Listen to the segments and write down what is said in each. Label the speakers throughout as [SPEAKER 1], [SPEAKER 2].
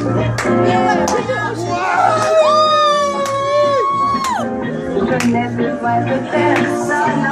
[SPEAKER 1] Wow. Wow.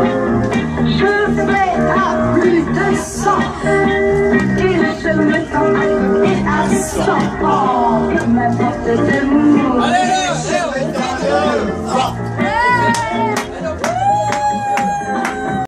[SPEAKER 2] Je vais à plus de 100 et je me sens et à 100 oh, n'importe quel